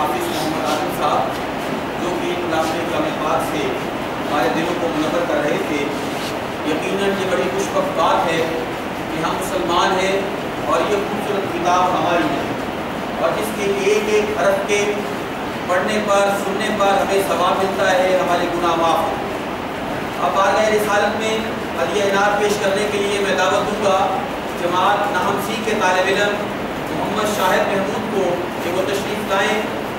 हाफिज़ मोहम्मद आसिफ साहब, जो कि इलाम कलाम से हमारे दिलों को मुनवर कर रहे थे। यकीनन ये बड़ी खुशबक बात है कि हम मुसलमान हैं और ये खूबसूरत किताब हमारी है। और इसके एक एक हरफ के पढ़ने पर, सुनने पर हमें सवाब मिलता है, हमारे गुनाह माफ़ अब आ गए रिसालत में हदिया इनार पेश करने के लिए मैं दावत दूँगा जमात नाहमसी के तालब इलम मोहम्मद शाहिद महमूद को, कि वो तशरीफ़ लाएँ।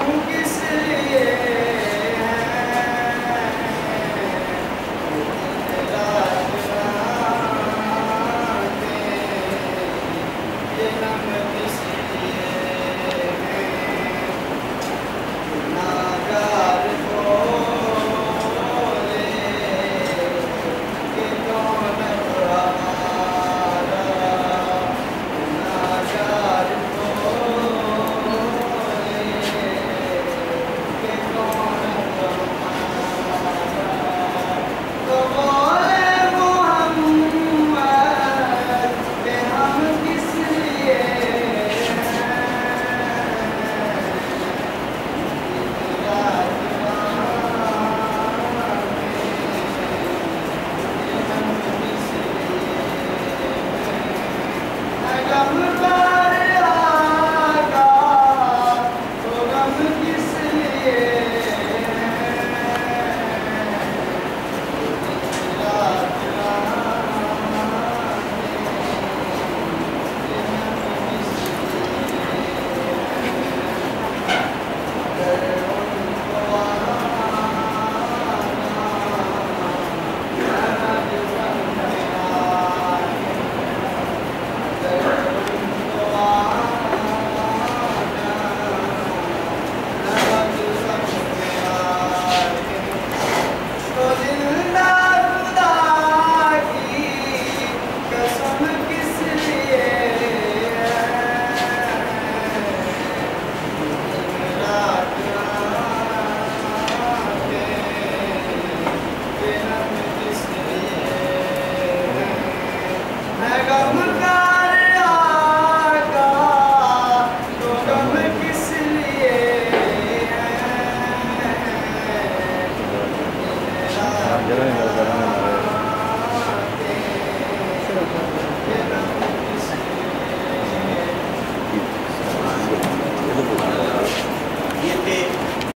아, 공개